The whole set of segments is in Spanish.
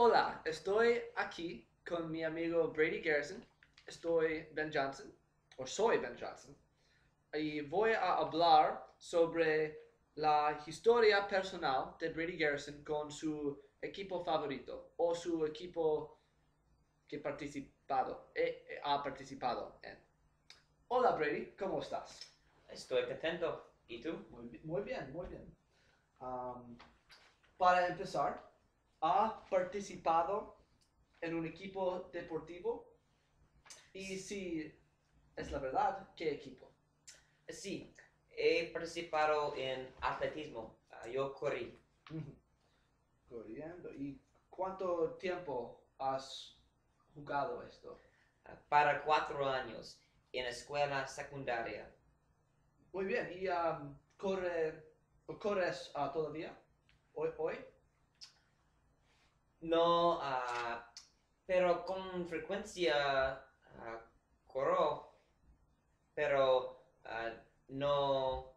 Hola, estoy aquí con mi amigo Brady Garrison. Estoy Ben Johnson, o soy Ben Johnson, y voy a hablar sobre la historia personal de Brady Garrison con su equipo favorito o su equipo que participado, eh, eh, ha participado en. Hola Brady, ¿cómo estás? Estoy contento. ¿Y tú? Muy, muy bien, muy bien. Am, para empezar, ¿ha participado en un equipo deportivo? Y si es la verdad, ¿qué equipo? Sí, he participado en atletismo. Ah, yo corrí. Corriendo. ¿Y cuánto tiempo has jugado esto? ah, para cuatro años en escuela secundaria. Muy bien. ¿Y am, corre, corres ah, todavía? ¿Hoy? hoy? No, ah, pero con frecuencia ah, corro, pero ah, no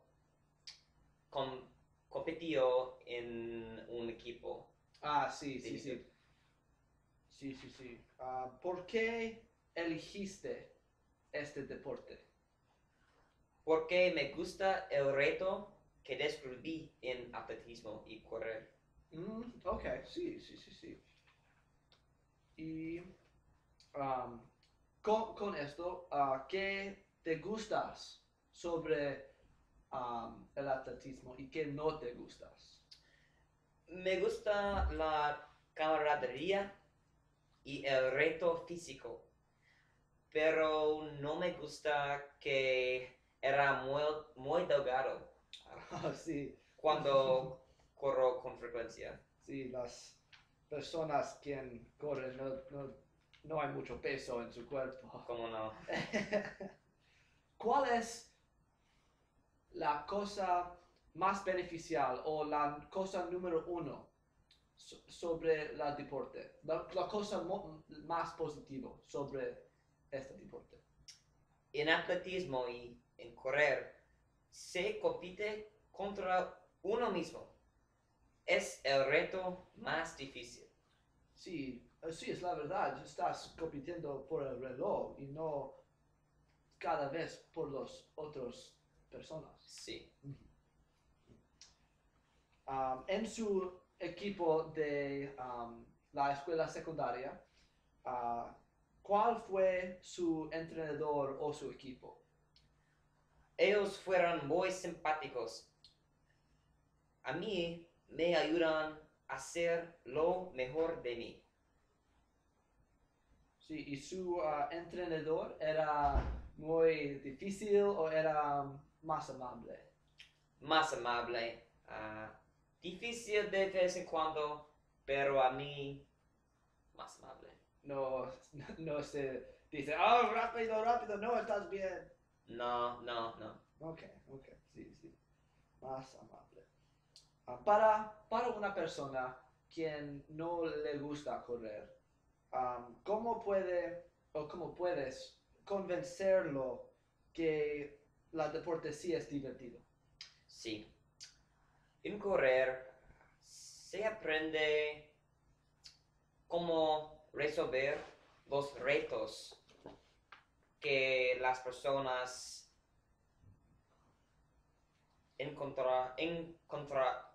com- competió en un equipo. Ah, sí, sí, Sí, sí. Sí, sí, ¿Por qué elegiste este deporte? Porque me gusta el reto que descubrí en atletismo y correr. Mm, ok, sí, sí, sí, sí. Y am, con, con esto, ah, ¿qué te gustas sobre am, el atletismo y qué no te gustas? Me gusta la camaradería y el reto físico, pero no me gusta que era muy, muy delgado Ah, sí, cuando corro con frecuencia. sí, las personas que corren no, no, no hay mucho peso en su cuerpo. Como no? ¿Cuál es la cosa más beneficial o la cosa número uno so- sobre el deporte? La, la cosa más positiva sobre este deporte. En atletismo y en correr se compite contra uno mismo. Es el reto más difícil. Sí, eh, sí, es la verdad. Estás compitiendo por el reloj y no cada vez por las otras personas. Sí. Um, en su equipo de um, la escuela secundaria, ah, ¿cuál fue su entrenador o su equipo? Ellos fueron muy simpáticos. A mí me ayudan a hacer lo mejor de mí. Sí, ¿y su ah, entrenador era muy difícil o era más amable? Más amable. ah, difícil de vez en cuando, pero a mí más amable. No, no se dice, oh, rápido, rápido, no, estás bien. No, no, no. Ok, ok, sí, sí. Más amable. Para, para una persona quien no le gusta correr, am, ¿cómo puede o cómo puedes convencerlo que la deporte sí es divertido? Sí. En correr se aprende cómo resolver los retos que las personas encontra-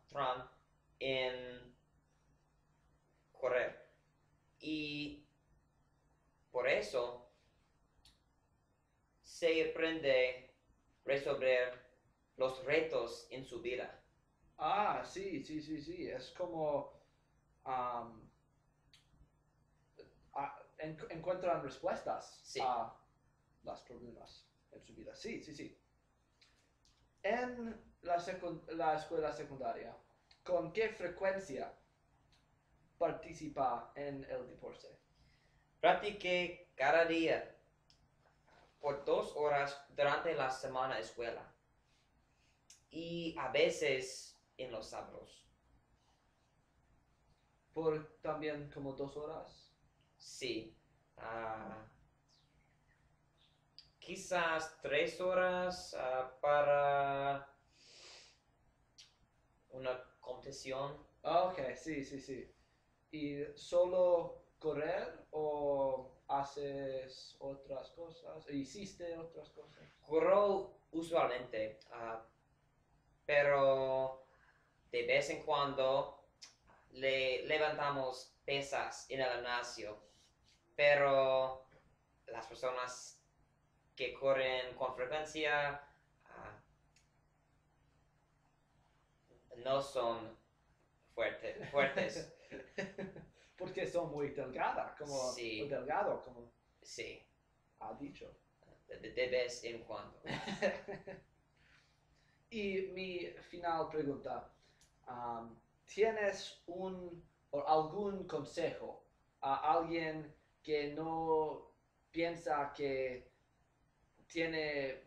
encontrarán en correr. Y por eso se aprende resolver los retos en su vida. Ah, sí, sí, sí, sí. Es como en- encuentran respuestas Sí. a los problemas en su vida. Sí, sí, sí. En la, la escuela secundaria, ¿con qué frecuencia participa en el deporte? Practiqué cada día por dos horas durante la semana escuela y a veces en los sábados. Por también como dos horas. Sí. ah, quizás tres horas ah, para una competición. Ah, ok, sí, sí, sí. ¿Y solo correr o haces otras cosas? ¿Hiciste otras cosas? Corro usualmente, ah, pero de vez en cuando le levantamos pesas en el gimnasio. Pero las personas que corren con frecuencia ah, no son fuerte- fuertes. Porque son muy delgadas, como Sí. o delgado, como sí, ha dicho. de, de vez en cuando. y mi final pregunta, um, ¿tienes un o algún consejo a alguien que no piensa que tiene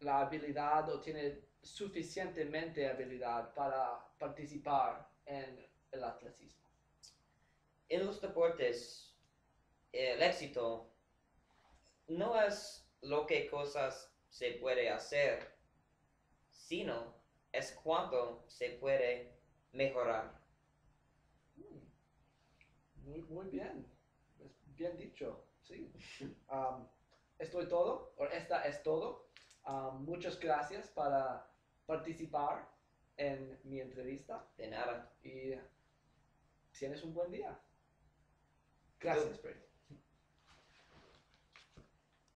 la habilidad o tiene suficientemente habilidad para participar en el atletismo? En los deportes, el éxito no es lo que cosas se puede hacer, sino es cuánto se puede mejorar. Mm. Muy, muy bien. Es bien dicho, sí. Um, esto es todo, o esta es todo. Um, muchas gracias para participar en mi entrevista De nada. y tienes un buen día. Gracias, Brady.